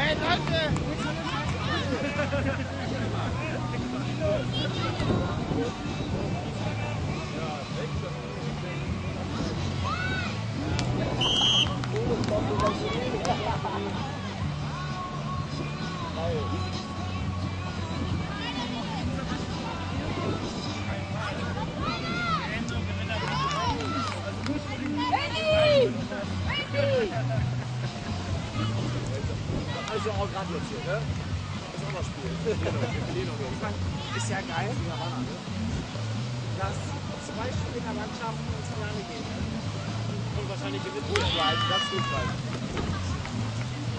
Hey Leute! Also ne? Das ist auch noch Spiel. ist ja geil, dass zwei Spieler Mannschaften ins Finale gehen. Und wahrscheinlich gewinnt ihr ja ganz gut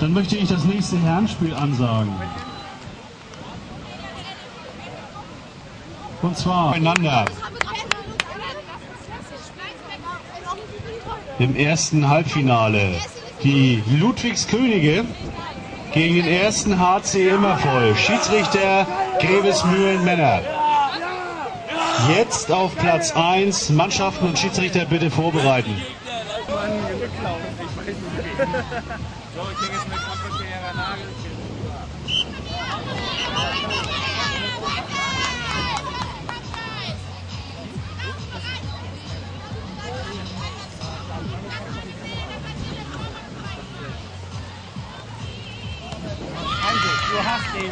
Dann möchte ich das nächste Herrenspiel ansagen. Und zwar beieinander im ersten Halbfinale die Ludwigskönige gegen den ersten HC Immervoll. Schiedsrichter Grevesmühlen Männer. Jetzt auf Platz 1. Mannschaften und Schiedsrichter bitte vorbereiten. So, ich denke jetzt mit Kampfschere Nagel. Also, du hast den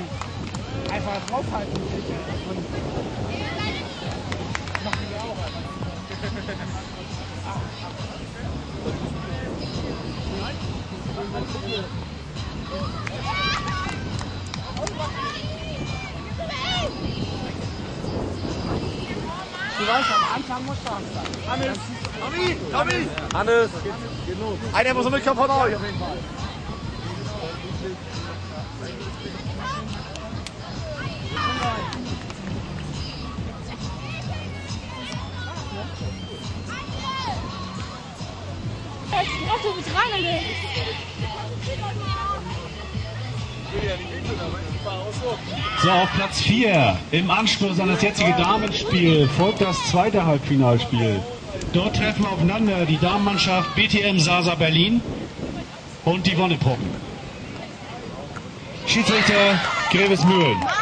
einfach draufhalten und mach die auch einfach. Du weißt, am Anfang muss stark sein. Hannes! Tommy! Tommy! Hannes! Einer muss mitkommen von euch auf jeden Fall. Otto mit rein, So, auf Platz 4 im Anschluss an das jetzige Damenspiel folgt das zweite Halbfinalspiel. Dort treffen aufeinander die Damenmannschaft BTM Sasa Berlin und die Wonnepuppen. Schiedsrichter Grevesmühlen. Was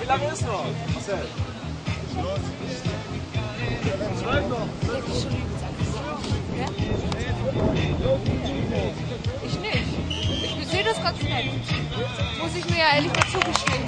Wie lange ist noch? Marcel? Ich nicht. Ich sehe das ganz nett. Muss ich mir ja ehrlich dazu gestehen.